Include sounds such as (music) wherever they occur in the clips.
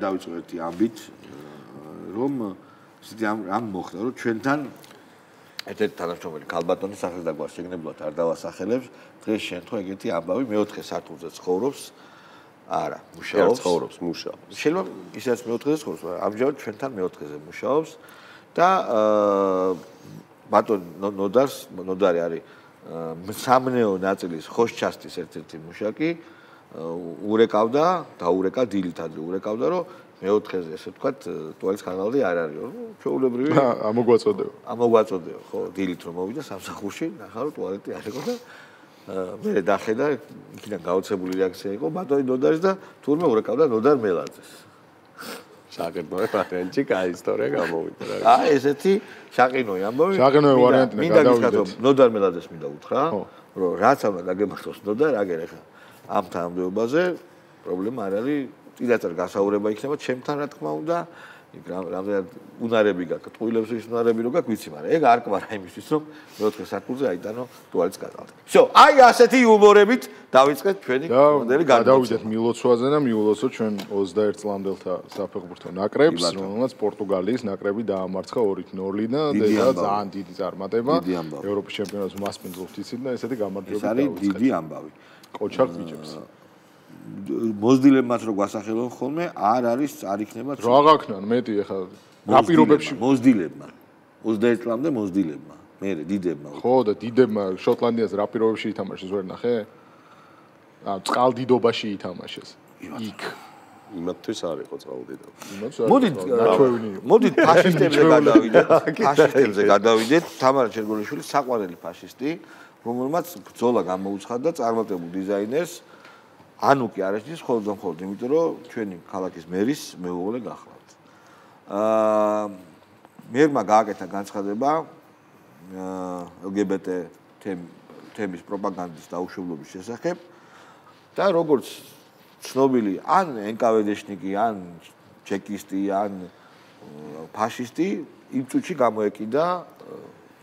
ერთი ამბით, რომ ისეთი ამ ამ მოხდა, რომ ჩვენთან ერთ-ერთი თანამშრომელი ქალბატონის სახელს დაგვარ შეგნებლად არ დავასახელებს, დღეს შენ თუ ეგეთი ამბავი მეოთხე სართულზე ცხოვრობს. არა, მუშაობს. ცხოვრობს, მუშაობს. შეიძლება ისაც მეოთხეზე ცხოვრობს, მაგრამ ამჟამად ჩვენთან მეოთხეზე მუშაობს და აა ბატონ ნოდარს, ნოდარი არის სამნეო ნაწილის ხოშჩასტის ერთ-ერთი მუშაკი ურეკავდა და ურეკა დილით ადრე ურეკავდა რომ მეოთხეზე ესე ვთქვათ ტუალეტის კანალდი არ არის რომ ჩვეულებრივი ამოგვაწოდეო ამოგვაწოდეო ხო დილით რომ მოვიდა სამსახურში ნახა რომ ტუალეტი არ იყო და მე დახედა იქიდან გაოცებული რეაქცია იყო ბატონი ნოდარის და თურმე ურეკავდა ნოდარ მელაძეს შაყინოე ვარიანტი კაი ისტორია გამოვიდა რა. აი ესეთი შაყინოე ამბავი. შაყინოე ვარიანტი და გადავიდეთ. ნოდარ მელაძეს მინდა უთხრა, რომ რაც უნდა გაგემართოს ნოდარ აგერ ახლა ამ თანამდებობაზე პრობლემა არ არის, წინასწარ გასაურება იქნება ჩემთან რა თქმა უნდა. იქ რამდენად უნარები გაქვს, ტყუილებს ის უნარები რო გაქვს, ვიცი, მაგრამ ეგ არ კვარა იმისთვის, რომ მეოთხე სართულზე აიტანო ტუალეტს გადავდე. всё, აი ასეთი იუმორებით დავიწყეთ ჩვენი მოდელი გადავიდეთ. დავიდეთ მილოცვაზე და მიულოცო ჩვენ 21 წლამდელთა საფეხბურთო ნაკრებს, რომელსაც პორტუგალიის ნაკრები დაამარცხა 2-0 და და ძალიან დიდი წარმატება. ევროპის ჩემპიონატის მასპინძულს იცით და ესეთი გამარჯვება დავიწყეთ. ეს არის დიდი ამბავი. კოჩარ ბიჭებს. მოზდილებმაც რო გვასახელონ ხოლმე არ არის არ იქნება რა გაქნან მეტი ახლა აპირობებში მოზდილებმა 21 წლამდე მოზდილებმა მე დიდებმა. ხო და დიდებმა შოტლანდიას რა აპირობებში ითამაშეს ვერ ნახე? ა წყალდიდობაში ითამაშეს. იქ იმათთვის არ იყო წყალდიდობა მოდით მოდით (laughs) ფაშისტებზე გადავიდეთ. ფაშისტებზე გადავიდეთ. (laughs) თამარა ჩერგოლიშვილი საყვარელი ფაშისტი რომელმაც ბრძოლა გამოუცხადა წარმატებულ დიზაინერს. ანუ კი არაშის ხოლმე და ხოლმე იმიტომ რომ ჩვენი ქალაქის მერის მეუღლე გახლავთ. აა მერმა გააკეთა განცხადება აა LGBT თემის პროპაგანდის დაუშვებლობის შესახებ და როგორც ცნობილი ან NKVD-შნიკი, ან ჩეკისტი, ან ფაშისტი იმ წუთში გამოეკიდა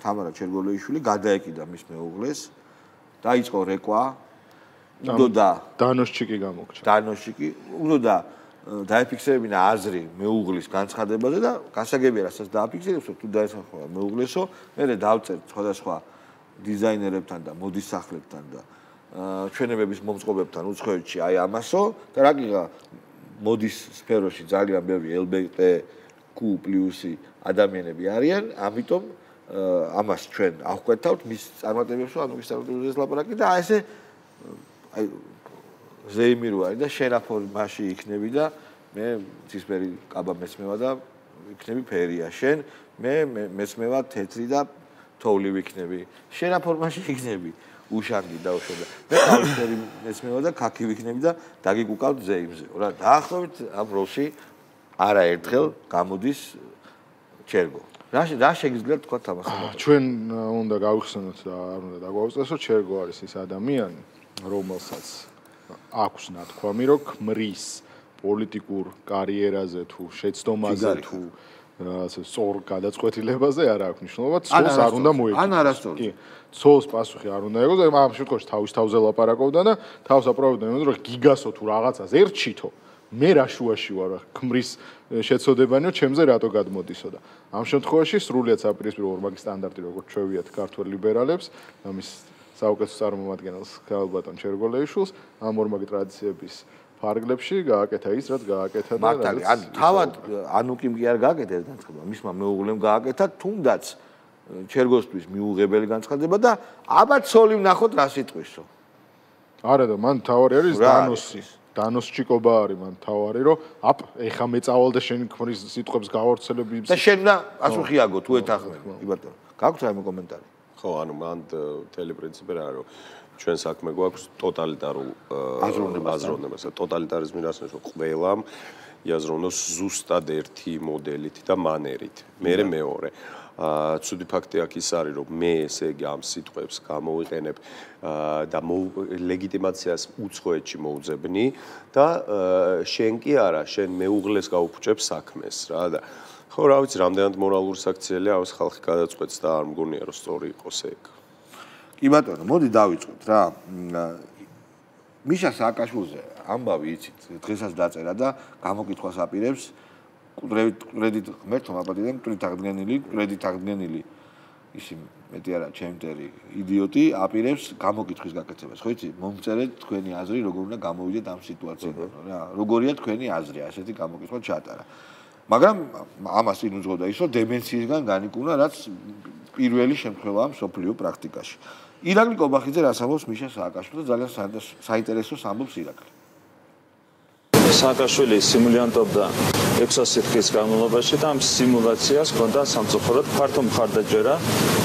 თამარა ჩერგოლეიშვილი გადაეკიდა მის მეუღლეს დაიწყო რეკვა უნდა დანოშჩიკი გამოგჩა. დანოშჩიკი უნდა დაიფიქსირებინა აზრი მეუღლის განცხადებაზე და გასაგებია რასაც დააფიქსირებსო თუ დაესახვა მეუღლესო, მე დავწერ სხვადასხვა დიზაინერებთან და მოდის სახლებთან და ჩვენებების მომწყობებთან უცხოეთში აი ამასო. და რა გიღა? მოდის სფეროში ძალიან ბევრი LGBTQ+ ადამიანები არიან, ამიტომ ამას ჩვენ აღკვეთავთ მის წარმატებებს, ანუ ის წარმატებებს ლაპარაკი და აი ესე აი ზეიმირო არის და შენაფორმაში იქნები და მე ცისფერი კაბა მეცმევა და იქნები ფერია. შენ მე მეცმევა თეთრი და თოვლი ვიქნები. შენაფორმაში იქნები უშანგი დაუშვება მე თავისფერი მეცმევა და ქაქი ვიქნები და დაგიგუკავთ ზეიმზე რა დაახლოებით ამ როლში არაერთხელ გამოდის ჩერგო. რა რა შეგიძლიათ თქვა თამასა ჩვენ უნდა გავიხსენოთ და არ უნდა დაგვაუწყესოთ ჩერგო არის ის ადამიანი რომელსაც აქვს ნათქვამი, რომ ქმრის პოლიტიკურ კარიერაზე თუ შეცდომაზე თუ ასე სწორ გადაწყვეტილებაზე არ აქვს მნიშვნელობა, ცოლს არ უნდა მოიქცეს. ან არასწორი. ცოლს პასუხი არ უნდა იყოს, ამ შემთხვევაში თავის თავზე ლაპარაკობდა და თავს აპრობებდა იმას, რომ გიგასო თუ რაღაცას ერჩითო, მე რა შუაში ვარ, ქმრის შეცოდებანიო, ჩემზე რატო გადმოდისო და ამ შემთხვევაში სრულიად საპირისპირო ორმაგი სტანდარტი როგორც ჩვევიათ ქართულ ლიბერალებს, ამის საუკეთესო წარმომადგენელს ქალბატონ ჩერგოლეიშვილს ამ ორმაგი ტრადიციების ფარგლებში გააკეთა ის რაც გააკეთა და მართალი ან თავად ანუკიმ კი არ გააკეთა ეს განცხადება მისმა მეუღლემ გააკეთა თუნდაც ჩერგოსთვის მიუღებელი განცხადება და აბა ცოლი ვნახოთ რა სიტყვისო არა და მან თავარი არის დანოსი დანოსჩიკობა არის მან თავარი რომ აპ ეხა მეწავალ და შენ ქმრის სიტყვებს გავავრცელებ და შენ და ასუხიაგო თუ ეთახმე კი ბატონო გაქვს რაიმე კომენტარი ხო, ანუ მან თელი პრინციპი რა არის, ჩვენ საქმე გვაქვს ტოტალიტარულ აზროვნებას, ტოტალიტარიზმი რას ნიშნავს? ყველამ იაზროვნოს ზუსტად ერთი მოდელით და მანერით. მე მეორე. აა ცუდი ფაქტი აქ ის არის, რომ მე ესე იგი ამ სიტყვებს გამოვიყენებ და ლეგიტიმაციას უცხოეთში მოუძებნი და შენ კი არა, შენ მეუღლეს გაუფუჭებ საქმეს რა და ხო, რა ვიცი, რამდენად მორალური საქციელია აუს ხალხი გადაწყვეტს და არ მგონია რომ სწორი იყოს ეგ. კი ბატონო, მოდი დავიწყოთ რა. მიშა სააკაშვილზე ამბავი იცით დღესაც დაწერა და გამოკითხვას აპირებს კრედიტ კრედიტ ღმერთო მაპატიდან კრედიტ აღდგენილი კრედიტ აღდგენილი. ისი მეტი არა ჩემტერი იდიოტი აპირებს გამოკითხვის გაკეთებას. ხო იცი? მომწერეთ თქვენი აზრი როგორ უნდა გამოვიდეთ ამ სიტუაციიდან რა როგორია თქვენი აზრი? ასეთი გამოკითხვა ჩატარა. მაგრამ ამას წინ უძღოდა ის რომ დემენციისგან განიკუნა რაც პირველი შემთხვევაა სოფლიო პრაქტიკაში. ირაკლი კობახიძე რას ამბობს მიშა სააკაშვილს ძალიან საინტერესო ამბობს ირაკლი სააკაშვილი სიმულიანტობდა 600 დღის განმავლობაში და ამ სიმულაციას ჰქონდა სამწუხაროდ ფართო მხარდაჭერა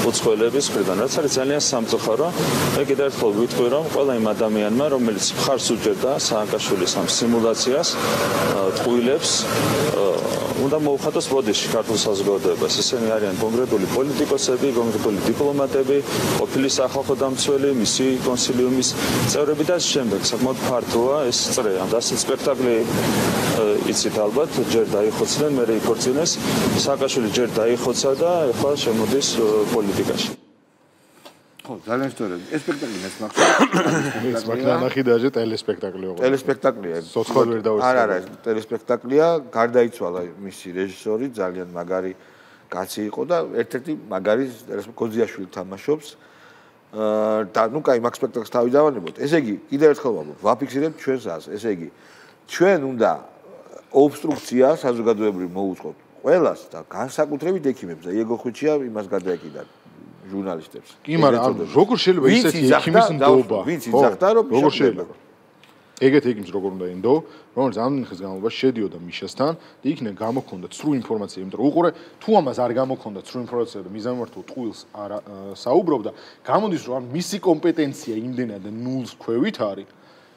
უცხოელების მხრიდან. რაც არის ძალიან სამწუხარო. მე კიდევ ერთხელ ვიტყვი, რომ ყველა იმ ადამიანმა, რომელიც მხარს უჭერდა სააკაშვილის ამ სიმულაციას, ტყუილებს უნდა მოუხატოს ბოდიში ქართულ საზოგადოებას. ესენი არიან კონკრეტული პოლიტიკოსები, კონკრეტული დიპლომატები, ყოფილი სახალხო დამცველი, მისი კონსილიუმის წევრები და შემდეგ საკმაოდ ფართოა ეს წრე. ამ დასი იცით ალბათ, ჯერ დაიხოცნენ, მე რეიქორწინეს. სააკაშვილი ჯერ დაიხოცა და ახლა შემოდის პოლიტიკაში. ხო, ძალიან სწორად. ეს სპექტაკლი მეც მახსოვს. ეს მაგნანახი დაჟე ტელესპექტაკლია. ტელესპექტაკლია. სოცხალ ვერ დავესწრე. არა, არა, ტელესპექტაკლია. გარდაიცვალა მისი რეჟისორი, ძალიან მაგარი კაცი იყო და ერთ-ერთი მაგარი კოზიაშვილი თამაშობს. აა და ნუ კაი, მაგ სპექტაკლს თავი დავანებოთ. ესე იგი, კიდევ ერთხელ ვამბობ, ვაფიქსირებთ ჩვენს ას. ესე იგი, ჩვენ უნდა ობსტრუქცია საზოგადოებრივ მოუწყოთ ყველას და განსაკუთრებით ექიმებს და იეგო ხვიჩია იმას გადაეკიდა. ჟურნალისტებს. კი, მაგრამ როგორ შეიძლება ისეთი ექიმის ნდობა? ვინც იძახდა რომ როგორ შეიძლება? ეგეთ ექიმს როგორ უნდა ინდო, რომელიც ამ ხის განმავლობაში შედიოდა მიშასთან და იქნე გამოქონდა ცრუ ინფორმაცია, იმიტომ რომ უყურე თუ ამას არ გამოქონდა ცრუ ინფორმაცია და მიზანმართო ტყუილს არ საუბრობდა, გამოდის რომ მისი კომპეტენცია იმდენად ნულს ქვევით არის.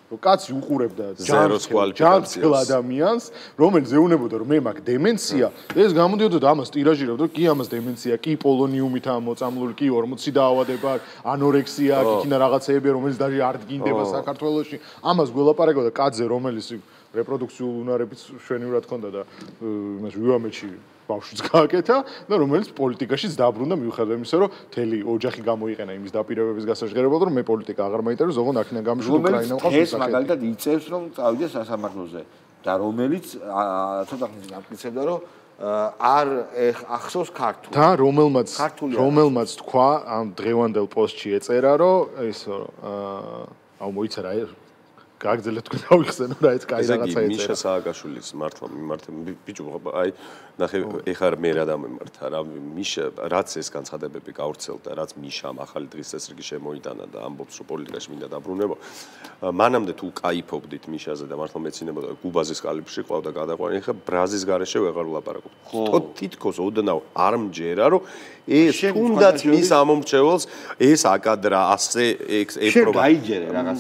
რომ კაცი უყურებდა ჯანმრთელ ადამიანს, რომელიც ეუნებოდა რომ მე მაქვს დემენცია, ეს გამოდიოდა ამას ტირაჟირებდა, კი ამას დემენცია, კი პოლონიუმით ამოწამლული, კი 40 დაავადება, ანორექსია, იქინა რაღაცეები, რომელიც დაჟე არ დგინდება საქართველოში. ამას გველაპარაკებოდა კაცზე, რომელიც რეპროდუქციულ უნარებით შვენივრად ქონდა და იმაში ვიამეთში ბავშვიც გააკეთა და რომელიც პოლიტიკაშიც დაბრუნდა მიუხედავად იმისა, რომ თელი ოჯახი გამოიყენა იმის დაპირებების გასაჟღერებლად, რომ მე პოლიტიკა აღარ მაინტერესებს, ოღონდ აქედან გამიშულ უკრაინა მყავს. ეს მაგალითად იწევს, რომ წავიდეს სასამართლოზე და რომელიც ცოტა ხნის გამკიცებდა, რომ არ ახსოვს ქართულ. და რომელმაც რომელმაც თქვა ამ დღევანდელ პოსტში ეწერა, რომ ეს აა აუ მოიცა რა გააგზელეთ თქვენ დავიხსენო რა ეს კაი რაღაცა ეწერა. ესე იგი მიშა სააკაშვილის მართლა მიმართე ბიჭო აი ნახე ეხარ მე რა დამემართა რა მიშა რაც ეს განცხადებები გავრცელდა რაც მიშამ ახალი დღის ეს რიგი შემოიტანა და ამბობს რომ პოლიტიკაში მინდა დაბრუნება. მანამდე თუ кайფობდით მიშაზე და მართლა მეცინებოდა გუბაზის კალიფში ყავდა გადაყვანი ხა ბრაზის გარეშე ვეღარ ვლაპარაკობ. თითქოს ოდნავ არ მჯერა რომ ეს თუნდაც მის ამომრჩეველს ეს აკადრა ასე ეპრობა დაიჯერე რაღაც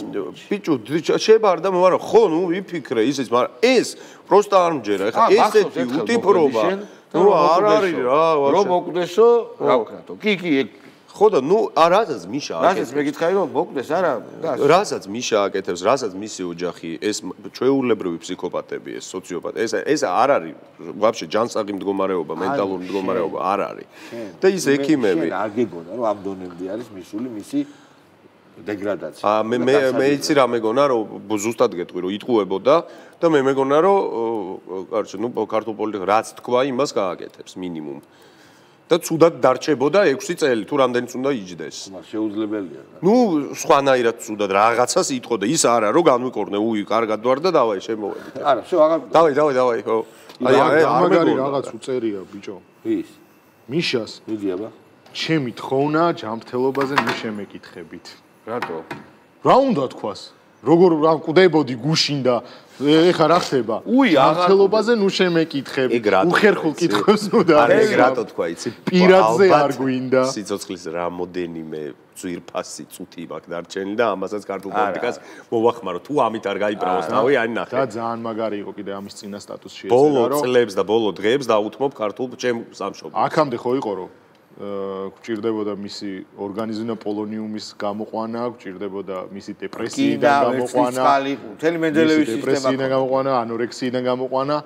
ბიჭო შებარდა მაგრამ ხო ნუ ვიფიქრე ისიც მაგრამ ეს პროსტა არ მჯერა ეხა ესეთი უტიპრობა ნუ არ არის რა რომ მოკვდესო რა ვქნათო კი კი ხო და ნუ არასაც მიშა აკეთებს რასაც მეკითხარი რომ მოკვდეს არა რასაც მიშა აკეთებს რასაც მისი ოჯახი ეს ჩვეულებრივი ფსიქოპატები ეს სოციოპატი ეს ეს არ არის ვაფშე ჯანსაღი მდგომარეობა მენტალური მდგომარეობა არ არის და ის ექიმები არ გეგონა რომ ამ დონემდე არის მისული მისი დეგრადაცია. აა მე მე მე იცი რა მეგონა რომ ზუსტად გეტყვი რომ იტყუებოდა და მე მეგონა რომ კარჩე ნუ ქართულ პოლიტიკა რაც თქვა იმას გააკეთებს მინიმუმ. და ცუდად დარჩებოდა 6 წელი თუ რამდენიც უნდა იჯდეს. შეუძლებელია. ნუ სხვანაირად ცუდად რაღაცას იტყოდა ის არა რომ განვიკორნე უი კარგად ვარ და დავაი შემოვედი. არა, შო აღარ დავაი დავაი დავაი ხო. აი აი მაგარი რაღაც უწერია ბიჭო. ის მიშას მიდი აბა. ჩემი თხოვნა ჯანმრთელობაზე ნუ შემეკითხებით. რატო? რა უნდა თქვას? როგორ რა მკვდებოდი გუშინ და ეხა რა ხდება? უი, აღარლობაზე ნუ შემეკითხებ. უხერხულ კითხვებს ნუ და არა ეგ რატო თქვა იცი? პირადზე არ გვინდა. სიცოცხლის რამოდენიმე ძვირფასი წუთი მაქვს დარჩენილი და ამასაც ქართულ პოლიტიკას მოვახმარო. თუ ამით არ გაიბრალოს თავი, აი ნახე. და ძალიან მაგარი იყო კიდე ამის წინა სტატუსში ეცერა რომ ბოლო წლებს და ბოლო დღეებს დაუთმობ ქართულ ჩემ სამშობლოს. აქამდე ხო იყო რომ გვჭირდებოდა მისი ორგანიზმი პოლონიუმის გამოყვანა, გვჭირდებოდა მისი დეპრესიიდან გამოყვანა, მთელი მენდელევის სისტემა, დეპრესიიდან გამოყვანა, ანორექსიიდან გამოყვანა.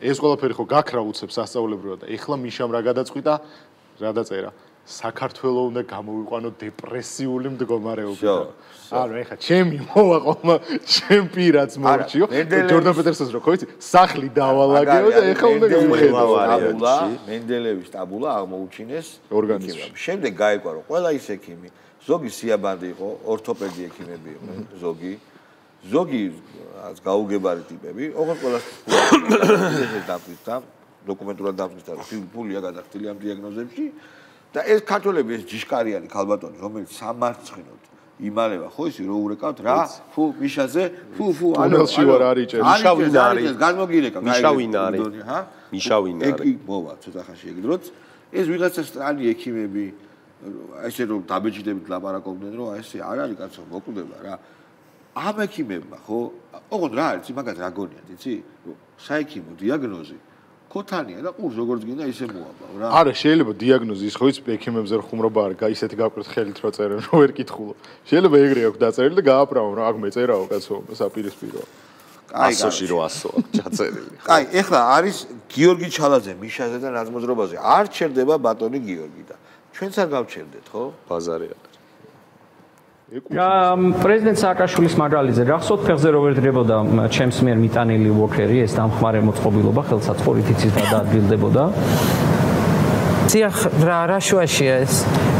ეს ყველაფერი ხო გაქრა უცებ სასწაულებრივად და ეხლა მიშამ რა გადაწყვიტა? რა დაწერა? საქართველოს უნდა გამოვიყვანო დეპრესიული მდგომარეობიდან. ანუ ეხა ჩემი მოვა ყომა ჩემ პირაც მენდელევის- ჯორდან პეტერსონს რო ხო იცი, სახლი დავალაგეო და ეხა უნდა გამიხედო. ტაბულა, მენდელევის ტაბულა აღმოუჩინეს ორგანიზმში. შემდეგ გაეკვა რომ ყველა ის ექიმი, ზოგი სიაბანდი იყო, ორთოპედი ექიმები იყვნენ, ზოგი ზოგი რაც გაუგებარი ტიპები, ოღონდ ყველას (coughs) ეს დაფიცა, დოკუმენტურად დაფიცა, ფულია გადახდილი ამ დიაგნოზებში და ეს ქართველები ეს ჯიშკარიანი ქალბატონი, რომელიც სამარცხინოდ იმალება ხო ისი რო ურეკავთ რა ფუ მიშაზე ფუ ფუ ტუნელში ვარ, არიჭერს. მიშა ვინ არის? განმოგირეკა მიშა ვინ არის? ჰა მიშა ვინ ეგ არის? მოვა ცოტა ხანში ეგდროც ეს ვიღაცა სტრანი ექიმები ესე რომ დაბეჭდებით ლაპარაკობდნენ რომ ესე არ არის კაცო მოკვდება რა ამ ექიმებმა ხო ოღონდ რა არის მაგათ რა გონიათ იცი საექიმო დიაგნოზი ქოთანია და ყურს როგორც გინდა ისე მოაბავ რა. არა, შეიძლება დიაგნოზი ის ხო იცი ექიმებზე ხუმრობა არ გა ისეთი გაკვირთ ხელით რა წერენ რომ ვერ კითხულო. შეიძლება ეგრე აქვს დაწერილი და გააправო რა აქ მეწერაო კაცო საპირისპირო. აი 100-ში 800 ჩაწერილი. აი, ეხლა არის გიორგი ჩალაძე მიშაზე და რაზმოძრობაზე. არ ჩერდება ბატონი გიორგი და ჩვენც არ გავჩერდეთ, ხო? ბაზარი არა. ამ პრეზიდენტ სააკაშვილის მაგალითზე რა ხსოვთ ფეხზე რო ვერდრებოდა մ, ჩემს მიერ მიტანილი ვოქერი ეს დამხმარე მოწყობილობა ხელსაწყორი თითის დაადგილდებოდა დიახ რა რა შუაშია ეს?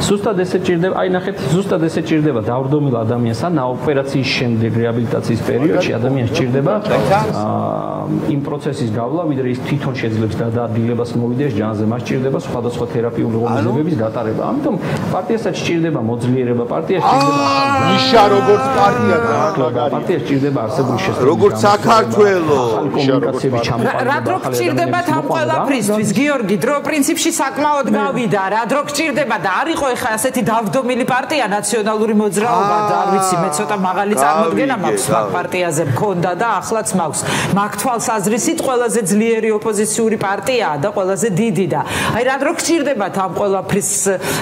ზუსტად ესე ჭირდება აი ნახეთ ზუსტად ესე ჭირდება დავრდომილ ადამიანს ან ოპერაციის შემდეგ რეაბილიტაციის პერიოდში ადამიანს ჭირდება აა, იმ პროცესის გავლა ვიდრე ის თვითონ შეძლებს დაადგილებას მოვიდეს ჯანზე მას ჭირდება სხვადასხვა თერაპიული ღონისძიებების გატარება. ამიტომ პარტიასაც ჭირდება მოძლიერება პარტიას ჭირდება ნიშა როგორც პარტია მაგარი. პარტიას ჭირდება არსებული შესაძლებლობა როგორც საქართველოს. კომუნიკაციების რა ჩამოყალიბება რა დრო გჭირდებათ ამ ყველაფრისთვის გიორგი დრო პრინციპში საკმაოდ გავიდა რა დრო გჭირდება და არ იყო ეხა ასეთი დავდომილი პარტია ნაციონალური მოძრაობა და არ ვიცი მე ცოტა მაღალი წარმოდგენა მაქვს მაგ პარტიაზე მქონდა და ახლაც მაქვს. მაგ თვალსაზრისით ყველაზე ძლიერი ოპოზიციური პარტიაა და ყველაზე დიდი და. აი რა დრო გჭირდებათ ამ ყველაფრის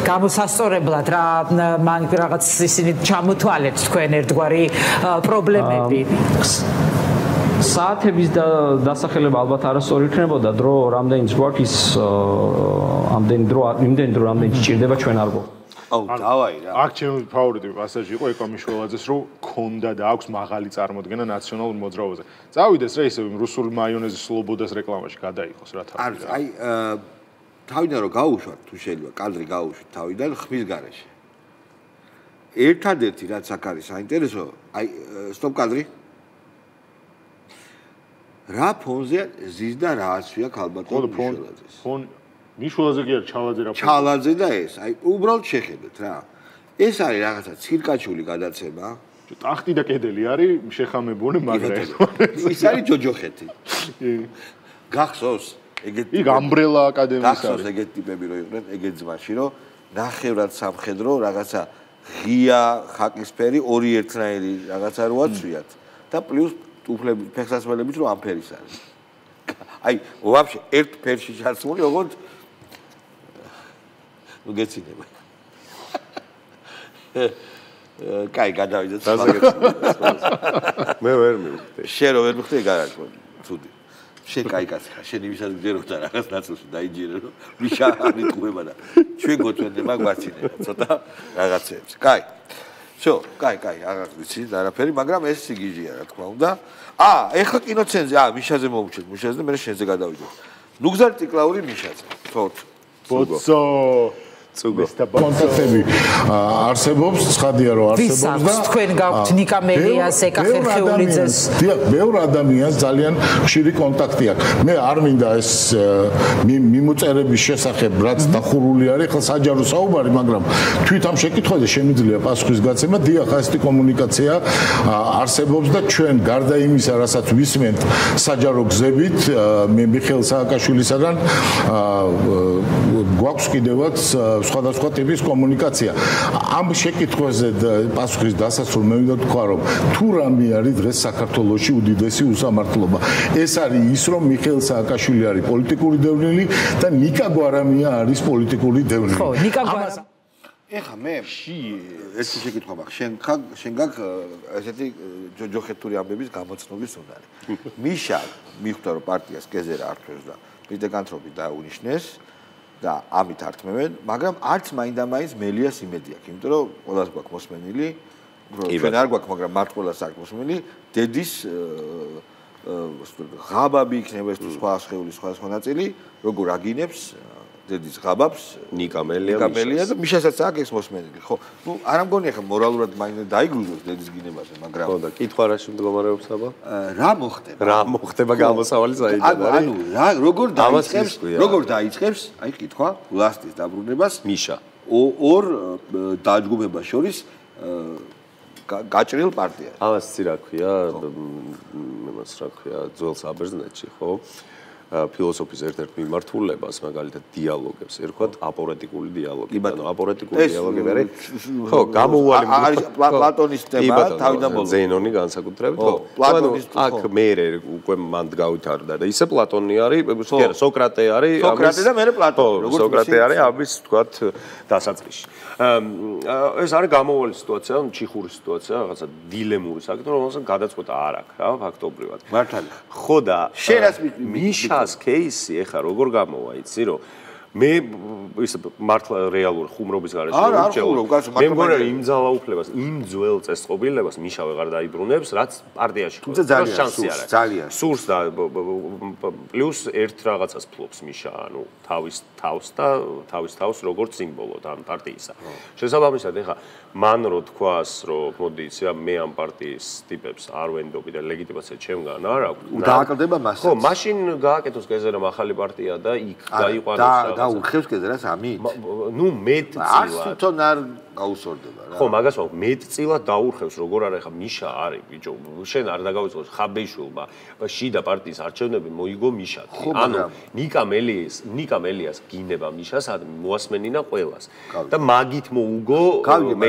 გამოსასწორებლად რა მან რაღაც ისინი ჩამოთვალეთ თქვენ ერთგვარი პრობლემები. საათების და დასახელება ალბათ არასწორი იქნებოდა დრო რამდენიც გვაქვს ის ამდენი დრო იმდენი დრო რამდენიც ჭირდება ჩვენ არ გვაქვს. აუ დავაი რა. აქ ჩემი ფავორიტი პასაჟი იყო ეკომიშველაძეს რომ ქონდა და აქვს მაღალი წარმოდგენა ნაციონალურ მოძრაობაზე. წავიდეს რა ისე რუსული მაიონეზის სლობოდას რეკლამაში გადაიყოს რა არ თავი. აი თავიდან რომ გაუშვათ თუ შეიძლება კადრი გაუშვით თავიდან ხმის garaში ერთადერთი რაც აქ არის საინტერესო აი სტოპ კადრი. რა ფონზე ზიზდა რა ასვია ხო ქალბატონ და ფონ ფონ მიშულაზე კი არ ჩალაძე რა ჩალაძე და ეს აი უბრალოდ შეხედეთ რა. ეს არის რაღაცა ცირკაჩული გადაცემა. ტახტი და კედელი არის შეხამებული მაგრა ის არის ჯოჯოხეთი გახსოვს ეგეთი იქ ამბრელა აკადემიის გახსოვს არის ეგეთი ტიპები რო იყვნენ ეგეთ ძმაში რომ ნახევრად სამხედრო რაღაცა ღია ხაკისფერი ორი ერთნაირი რაღაცა რო აცვიათ და პლუს ტუფლები ფეხსაცმელებით რო ამ ფერის არის. აი ვაფშე ერთ ფერში ჩაცმული ნუ გეცინება. (laughs) კაი გადავიდეთ მე ვერ მივხვდი. შენ რო ვერ არ არის ცუდი. შენ კაი კაცი ხარ შენ იმისაც გჯეროდა რაღაც ნაწილში დაიჯერე რომ მიშა არიტყუება და ჩვენ გოწვენდება გვარცინება ცოტა რაღაცეებს კაი. შო კაი კაი აღარ ვიცი არაფერი მაგრამ ეს სიგიჟია რა თქმა უნდა. აა ეხლა კინოცენზე აა მიშაზე მომჩეთ მიშაზე და მე შენზე გადავიდე ნუგზარ ციკლაური მიშაზე თორთ ბოცო. კონტაქტები ა, არსებობს, ცხადია რომ არსებობს და თქვენ გაქვთ ნიკა მელიას, ბევრ- ეკა ბევრ ხერხეულიძეს? ადამიანს- დიახ, ბევრ ადამიანს ძალიან ხშირი კონტაქტი აქვს. მე არ მინდა ეს მიმოწერების შესახებ რაც დახურული არის, ხა საჯარო საუბარი, მაგრამ თვით ამ შეკითხვაზე შემიძლია პასუხის გაცემა. დიახ, ასეთი კომუნიკაცია არსებობს და ჩვენ გარდა იმისა, რასაც ვისმენთ საჯარო გზებით, მე მიხეილ სააკაშვილისაგან გვაქვს კიდევაც სხვადასხვა ტიპის კომუნიკაცია. ამ შეკითხვაზე და პასუხის დასასრულ მე მინდა თქვა, რომ თუ რამე არის დღეს საქართველოსში უდიდესი უსამართლობა. ეს არის ის, რომ მიხეილ სააკაშვილი არის პოლიტიკური დევნილი და ნიკა გვარამია არის პოლიტიკური დევნილი. ხო ნიკა გვარა ეხა მე ეს შეკითხვა მაქვს შენ ხარ შენ გაქვს ესეთი ჯოჯოხეთური ამბების გამოცნობის უნარი მიშა მიხვდა რომ პარტიას კეზერა ართვეს და პრეზიდენტ განთრობი დაუნიშნეს და ამით ართმევენ, მაგრამ არც მაინდა-მაინც მელიას იმედი აქვს, იმიტომ რომ ყველას გვაქვს მოსმენილი, ჩვენ არ გვაქვს, მაგრამ მართ ყველას აქვს მოსმენილი, დედის ღაბაბი იქნება ეს სხვა შეეული სხვა სხვა ნაწილი, როგორ აგინებს დედის ღაბაბს ნიკამელია ნიკამელია და მიშასაც აქვს ეს მოსმენილი ხო ნუ არ ამგონია ხა მორალურად მაინდა დაიგრუჟოს დედის გინებაზე მაგრამ ხო და კითხვა რა შემდგომარეობს აბა? რა მოხდება? რა მოხდება გამოსავალი საიდან არის ანუ რა როგორ დაიწყებს როგორ დაიწყებს? აი კითხვა ლასტის დაბრუნებას. მიშა. ორ დაჯგუფებას შორის გაჭრილ პარტიას. ამას იცი რა ქვია? იმას რა ქვია? ძველ საბერძნეთში, ხო? ფილოსოფიის ერთ-ერთ მიმართულებას, მაგალითად დიალოგებს, ერქვათ აპორეტიკული დიალოგი. ანუ აპორეტიკული დიალოგები არის ხო, გამოუვალი არის პლატონის თემა, თავიდან ბოლოს. ზენონი განსაკუთრებით, ხო. პლატონის აქ მეერე უკვე მანდ გავითარდა და ისე პლატონი არის, კი არა, სოკრატე არის, სოკრატე და მეერე პლატონი, როგორც სოკრატე არის, ამის თქვათ დასაწყისში. ეს არის გამოუვალი სიტუაცია, ჩიხური სიტუაცია, რაღაცა დილემური საკითხი, რომელსაც გადაწყვეტა არ აქვს, რა, ფაქტობრივად. მართალი. ხო და შენ რას მიშა ჩას კეისი ეხა როგორ გამოვა იცი რომ მე ის მართლა რეალურ ხუმრობის გარეშე ვიჭერე. მე მგონი რომ იმ ძალაუფლებას, იმ ძველ წესწყობილებას მიშა ვეღარ დაიბრუნებს, რაც პარტიაში ხო. ძალიან შანსი არა. ძალიან. სურს და პლუს ერთ რაღაცას ფლობს მიშა, ანუ თავის თავს და თავის თავს როგორც სიმბოლოდ ამ პარტიისა. შესაბამისად, ეხა მან რო თქვას, რომ მოდი იცი, მე ამ პარტიის ტიპებს არ ვენდობი და ლეგიტიმაცია ჩემგან არ აქვს. დააკლდება მას. ხო, მაშინ გააკეთოს გეზერამ ახალი პარტია და იქ დაიყვანოს და უხევს გეზერას ამით? ნუ მეტწილად. არც თვითონ არ გაუსორდება რა. ხო, მაგას ვთქვი, მეტწილად დაურხევს, როგორ არა ხა მიშა არის, ბიჭო. შენ არ დაგავიწყოს ხაბეიშვილმა შიდა პარტიის არჩევნები მოიგო მიშად. ანუ ნიკა მელიას, ნიკა მელიას გინება მიშას მოასმენინა ყოველას. და მაგით მოუგო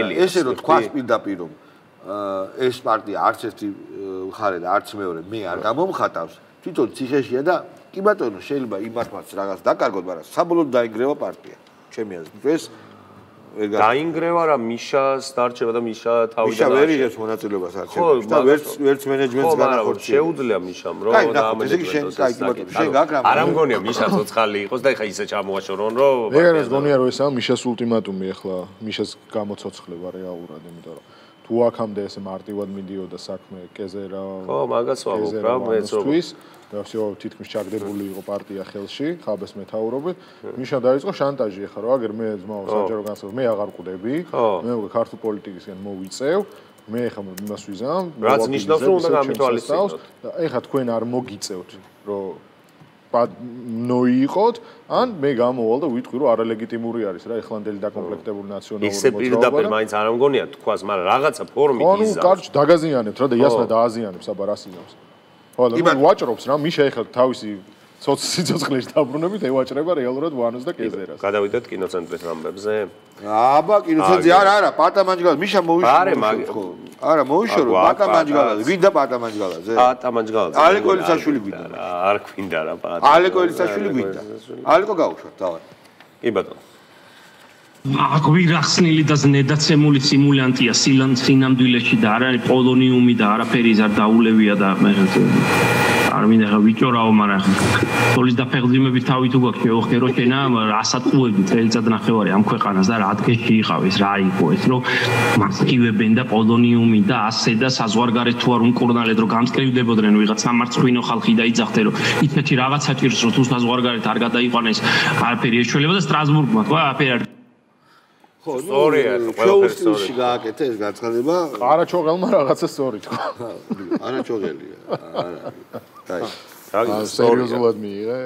მელიას. ესე რომ თქვას პირდაპირ რომ ეს პარტია არც ერთი მხარე და არც მეორე მე არ გამომხატავს, თვითონ ციხეშია და კი ბატონო შეიძლება იმართმაც რაღაც დაკარგოთ მაგრამ საბოლოოდ დაინგრევა პარტია ჩემი აზრით ეს დაინგრევა რა მიშას დარჩება და მიშა თავიდან მიშა ვერ იღებს მონაწილეობას არჩევნებში და ვერც ვერც მენეჯმენტს განახორციელებს. შეუძლია მიშამ რომ და ამენეჯმენტს შენ კაი შენ გაგრამ. არ ამგონია მიშა ცოცხალი იყოს და ეხა ისე ჩამოაშორონ რომ მე არ გონია რომ ესაა მიშას ულტიმატუმი ეხლა მიშას გამოცოცხლება რეალურად იმიტომ რომ თუ აქამდე ესე მარტივად მიდიოდა საქმე კეზერა ხო მაგას ვამბობ რა მეც რომ და всё თითქმის ჩაგდებული იყო პარტია ხელში ხაბეს მეთაურობით მიშა დაიწყო შანტაჟი ახლა რომ აგერ მე ძმაო საჯარო განსაკუთრებით მე აღარ ყდები მე უკვე ქართულ პოლიტიკისგან მოვიწევ მე ახლა იმას ვიზამ რაც ნიშნავს რომ უნდა გამითვალისწინოთ და ახლა თქვენ არ მოგიწევთ რომ ნოი იყოთ ან მე გამოვალ და ვიტყვი რომ არალეგიტიმური არის რა ეხლანდელი დაკომპლექტებული ნაციონალური მოძრაობა. ისე პირდაპირ მაინც არ ამგონია თქვას, მაგრამ რაღაცა ფორმით იზა. ანუ კარჩ დაგაზიანებთ რა და იასნა დააზიანებს აბა რას იზამს. ხო მე ვაჭრობს რა მიშა ეხლა თავისი სიცოცხლეში დაბრუნებით ევაჭრება რეალურად ვანოს და კეზერას. გადავიდეთ კინოცენტრის ამბებზე. აბა კინოცენტრი არა არა პატამანჯგალ მიშა მოვიშორო. არა მაგ არა მოვიშორო პატამანჯგალ. ვინდა პატამანჯგალაზე? პატამანჯგალაზე. ალეკო ელისაშვილი გვინდა. არ გვინდა რა პატა. ალეკო ელისაშვილი გვინდა. ალეკო გაუშვათ დავარ. კი ბატონო. აგვირახსნილი და ზნედაცემული სიმულანტია სილან სინამდვილეში და არ არის პოლონიუმი და არაფერი ზარ დაულევია და არ მინდა ხა ვიჭორაო მაგრამ სოლის დაფეხმძიმებით თავი თუ გაქვს შეოხერო შენა ასატყუები წელიწად ნახევარი ამ ქვეყანას და რა ადგეში იყავ ეს რა იყო ეს რომ მასკივებენ და პოლონიუმი და ასე და საზღვარგარეთ თუ არ უმკურნალეთ რომ გამწკრივდებოდნენ ვიღაც სამარცხვინო ხალხი და იძახდნენ რომ ისეთი რაღაცა ჭირს რომ თუ საზღვარგარეთ არ გადაიყვანეს არაფერი ეშველება და სტრასბურგმა თქვა აფერი ხო, სწორია, ყველაფერი სწორია. გააკეთე ეს გაცხადება. არაჩოღელმა რაღაცა სწორი თქვა. (laughs) არაჩოღელია. არა. აი, რა სერიოზულად მიიღე?